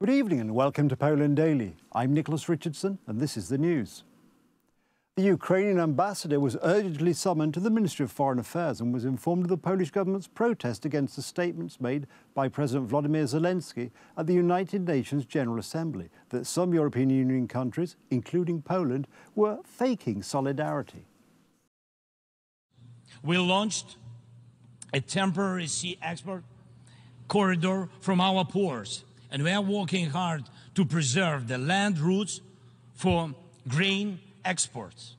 Good evening and welcome to Poland Daily. I'm Nicholas Richardson and this is the news. The Ukrainian ambassador was urgently summoned to the Ministry of Foreign Affairs and was informed of the Polish government's protest against the statements made by President Vladimir Zelensky at the United Nations General Assembly that some European Union countries, including Poland, were faking solidarity. We launched a temporary sea export corridor from our ports, and we are working hard to preserve the land routes for grain exports.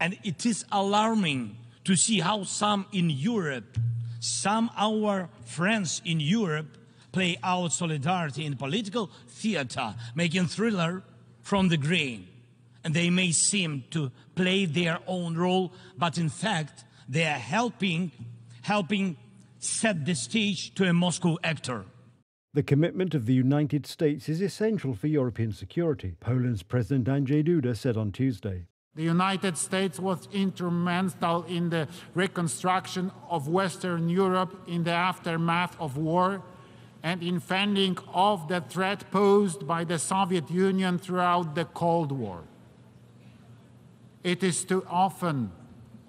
And it is alarming to see how some in Europe, some our friends in Europe, play out solidarity in political theater, making thriller from the grain. And they may seem to play their own role, but in fact, they are helping, helping set the stage to a Moscow actor. The commitment of the United States is essential for European security, Poland's President Andrzej Duda said on Tuesday. The United States was instrumental in the reconstruction of Western Europe in the aftermath of war and in fending off the threat posed by the Soviet Union throughout the Cold War. It is too often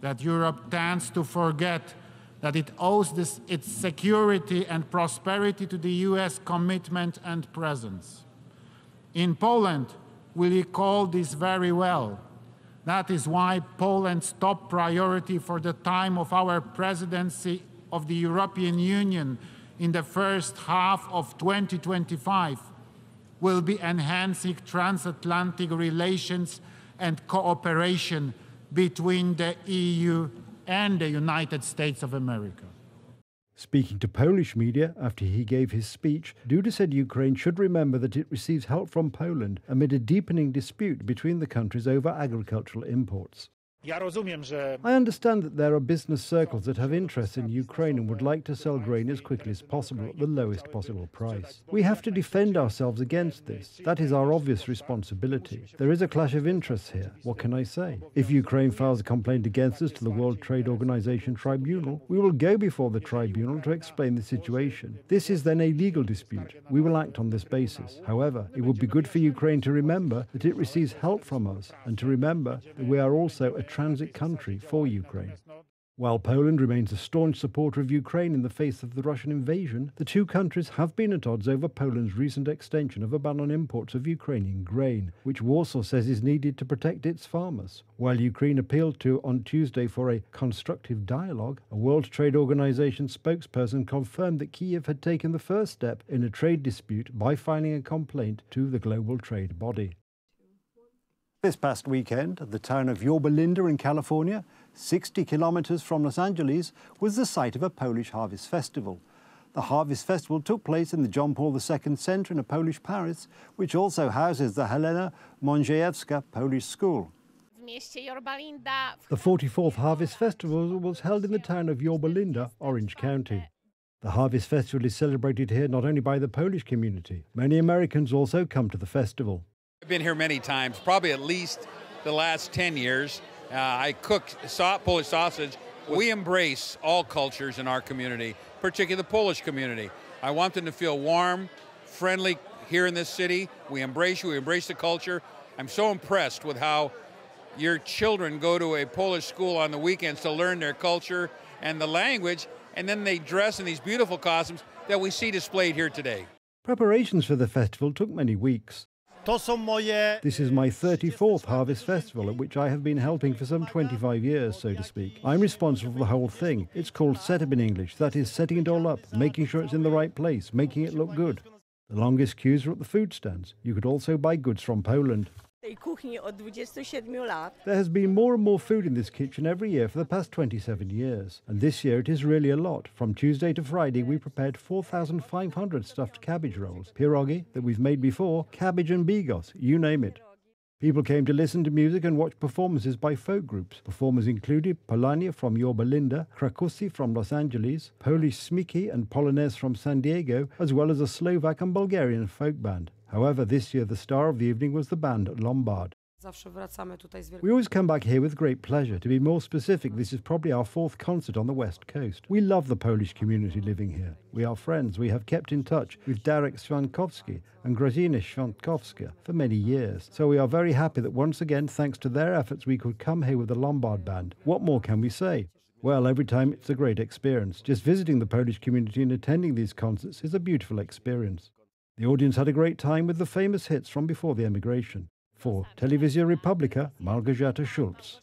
that Europe tends to forget that it owes this, its security and prosperity to the US commitment and presence. In Poland, we recall this very well. That is why Poland's top priority for the time of our presidency of the European Union in the first half of 2025 will be enhancing transatlantic relations and cooperation between the EU and the United States of America. Speaking to Polish media after he gave his speech, Duda said Ukraine should remember that it receives help from Poland amid a deepening dispute between the countries over agricultural imports. I understand that there are business circles that have interest in Ukraine and would like to sell grain as quickly as possible at the lowest possible price. We have to defend ourselves against this. That is our obvious responsibility. There is a clash of interests here. What can I say? If Ukraine files a complaint against us to the World Trade Organization Tribunal, we will go before the tribunal to explain the situation. This is then a legal dispute. We will act on this basis. However, it would be good for Ukraine to remember that it receives help from us and to remember that we are also a transit country for Ukraine. While Poland remains a staunch supporter of Ukraine in the face of the Russian invasion, the two countries have been at odds over Poland's recent extension of a ban on imports of Ukrainian grain, which Warsaw says is needed to protect its farmers. While Ukraine appealed to on Tuesday for a constructive dialogue, a World Trade Organization spokesperson confirmed that Kiev had taken the first step in a trade dispute by filing a complaint to the global trade body. This past weekend, the town of Yorba Linda in California, 60 kilometers from Los Angeles, was the site of a Polish harvest festival. The Harvest Festival took place in the John Paul II Centre in a Polish parish, which also houses the Helena Modrzejewska Polish School. The 44th Harvest Festival was held in the town of Yorba Linda, Orange County. The Harvest Festival is celebrated here not only by the Polish community, many Americans also come to the festival. I've been here many times, probably at least the last 10 years. Uh, I cook Polish sausage. We embrace all cultures in our community, particularly the Polish community. I want them to feel warm, friendly here in this city. We embrace you, we embrace the culture. I'm so impressed with how your children go to a Polish school on the weekends to learn their culture and the language, and then they dress in these beautiful costumes that we see displayed here today. Preparations for the festival took many weeks. This is my 34th Harvest Festival, at which I have been helping for some 25 years, so to speak. I'm responsible for the whole thing. It's called setup in English, that is, setting it all up, making sure it's in the right place, making it look good. The longest queues are at the food stands. You could also buy goods from Poland. There has been more and more food in this kitchen every year for the past 27 years, and this year it is really a lot. From Tuesday to Friday, we prepared 4,500 stuffed cabbage rolls, pierogi that we've made before, cabbage and bigos, you name it. People came to listen to music and watch performances by folk groups. Performers included Polania from Yorba Linda, Krakusy from Los Angeles, Polish Smiki and Polonaise from San Diego, as well as a Slovak and Bulgarian folk band. However, this year the star of the evening was the band Lombard. We always come back here with great pleasure. To be more specific, this is probably our fourth concert on the West Coast. We love the Polish community living here. We are friends. We have kept in touch with Darek Swankowski and Grazina Swankowska for many years. So we are very happy that once again, thanks to their efforts, we could come here with the Lombard Band. What more can we say? Well, every time it's a great experience. Just visiting the Polish community and attending these concerts is a beautiful experience. The audience had a great time with the famous hits from before the emigration. For Telewizja Republika, Małgorzata Schulz.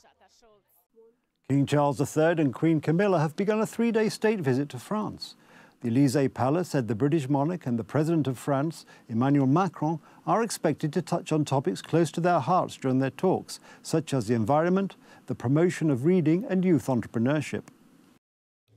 King Charles III and Queen Camilla have begun a three day state visit to France. The Elysee Palace said the British monarch and the President of France, Emmanuel Macron, are expected to touch on topics close to their hearts during their talks, such as the environment, the promotion of reading and youth entrepreneurship.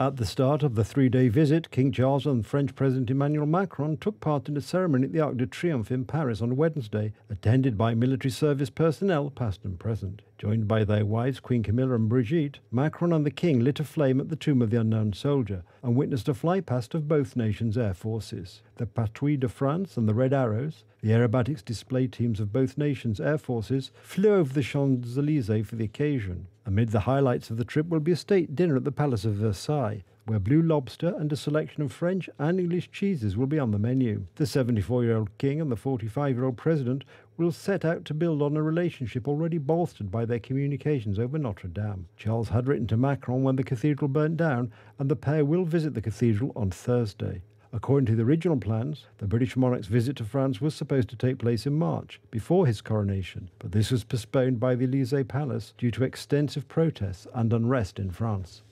At the start of the three day visit, King Charles and French President Emmanuel Macron took part in a ceremony at the Arc de Triomphe in Paris on Wednesday, attended by military service personnel, past and present. Joined by their wives, Queen Camilla and Brigitte, Macron and the King lit a flame at the tomb of the unknown soldier and witnessed a flypast of both nations' air forces. The Patrouille de France and the Red Arrows, the aerobatics display teams of both nations' air forces, flew over the Champs Elysees for the occasion. Amid the highlights of the trip will be a state dinner at the Palace of Versailles, where blue lobster and a selection of French and English cheeses will be on the menu. The 74 year old king and the 45 year old president will set out to build on a relationship already bolstered by their communications over Notre Dame. Charles had written to Macron when the cathedral burnt down, and the pair will visit the cathedral on Thursday. According to the original plans, the British monarch's visit to France was supposed to take place in March, before his coronation, but this was postponed by the Elysee Palace due to extensive protests and unrest in France.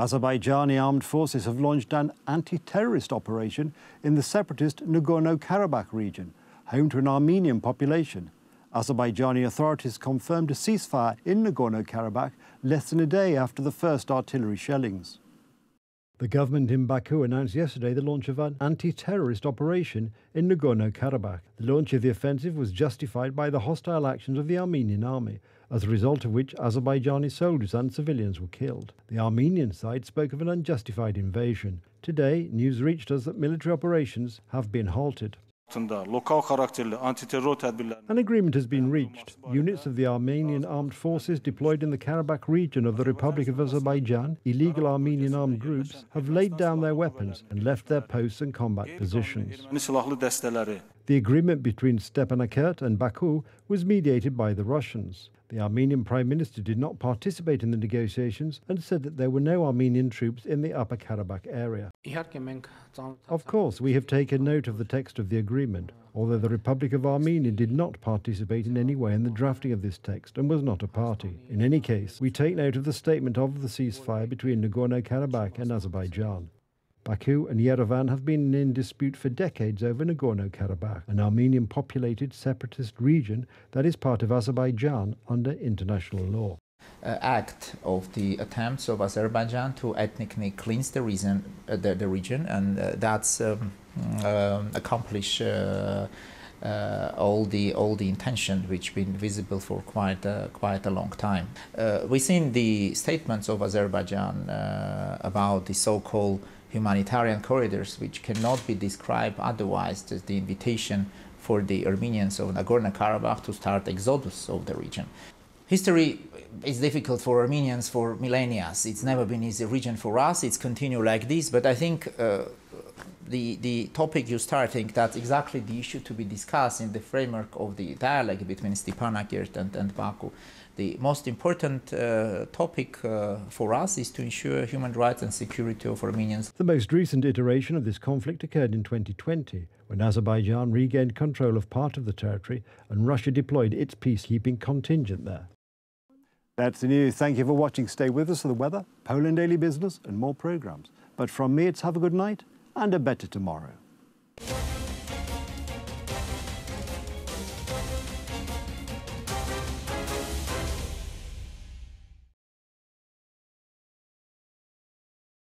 Azerbaijani armed forces have launched an anti terrorist operation in the separatist Nagorno Karabakh region, home to an Armenian population. Azerbaijani authorities confirmed a ceasefire in Nagorno Karabakh less than a day after the first artillery shellings. The government in Baku announced yesterday the launch of an anti terrorist operation in Nagorno Karabakh. The launch of the offensive was justified by the hostile actions of the Armenian army, as a result of which Azerbaijani soldiers and civilians were killed. The Armenian side spoke of an unjustified invasion. Today, news reached us that military operations have been halted. An agreement has been reached. Units of the Armenian armed forces deployed in the Karabakh region of the Republic of Azerbaijan, illegal Armenian armed groups, have laid down their weapons and left their posts and combat positions. The agreement between Stepanakert and Baku was mediated by the Russians. The Armenian Prime Minister did not participate in the negotiations and said that there were no Armenian troops in the Upper Karabakh area. Of course, we have taken note of the text of the agreement, although the Republic of Armenia did not participate in any way in the drafting of this text and was not a party. In any case, we take note of the statement of the ceasefire between Nagorno Karabakh and Azerbaijan. Baku and Yerevan have been in dispute for decades over Nagorno Karabakh, an Armenian populated separatist region that is part of Azerbaijan under international law. Uh, act of the attempts of Azerbaijan to ethnically cleanse the region, uh, the, the, region and uh, that's um, um accomplish uh, uh, all the all the intention which been visible for quite a, quite a long time. Uh, we've seen the statements of Azerbaijan about the so-called humanitarian corridors, which cannot be described otherwise as the invitation for the Armenians of Nagorno-Karabakh to start exodus of the region. History is difficult for Armenians for millennia. It's never been easy region for us. It's continued like this, but I think uh, the, the topic you're starting, that's exactly the issue to be discussed in the framework of the dialogue between Stepanakert and, and Baku the most important uh, topic uh, for us is to ensure human rights and security of Armenians. The most recent iteration of this conflict occurred in 2020, when Azerbaijan regained control of part of the territory and Russia deployed its peacekeeping contingent there. That's the news. Thank you for watching. Stay with us for the weather, Poland Daily Business, and more programs. But from me, it's have a good night and a better tomorrow.